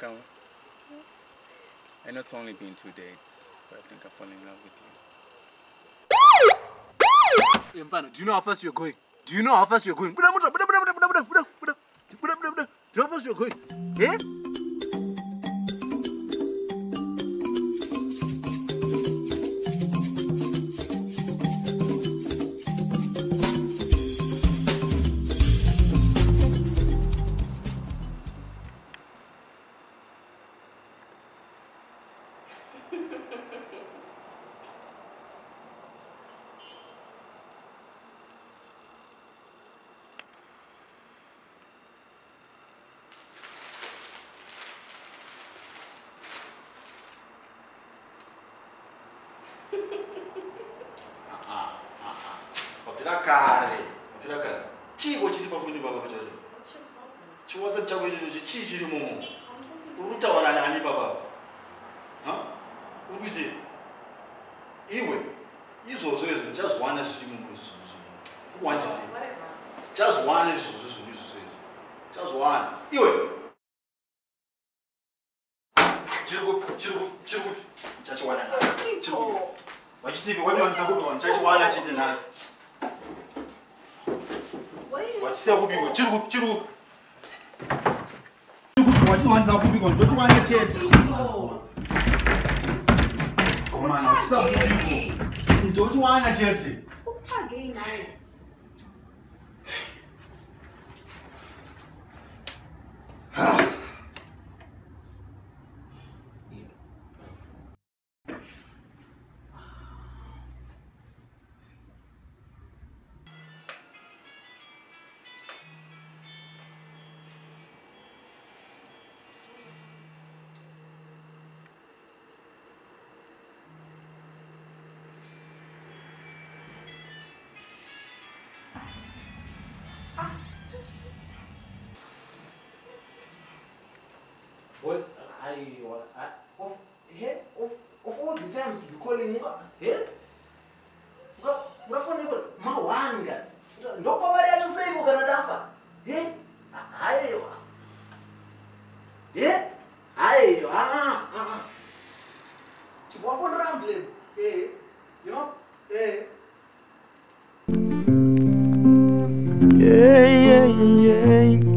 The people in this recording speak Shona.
Gawa? Yes. I know it's only been two dates, but I think I fall in love with you. Hey, do you know how fast you're going? Do you know how fast you're going? Do you know how fast you're going? Eh? 어지라까리 어지라까 치고 치리 버프니 봐봐 저저 치워서 자고 이제 치시리 뭐 우르자 와라니 아니 봐봐 어? uri kuti iwe izvozvo izvi ndichazwana zvirimuuchazwana izvozvo zvinhu izvozvo izvi chazwana iwe chiri kupi chiri kupi chachiwana nai chiri kupi wachisiya kupiko chiri kupi chiri kupi wachiwanisa kupiko ndochiwana chete mana kusabuiko ndochiwana chete ukutagei naye of all the times to be calling ungafoneko mawanga ndoba mari yacho seiko kana dafa he haiwa he haiwa chipowafonera ambulance yeah.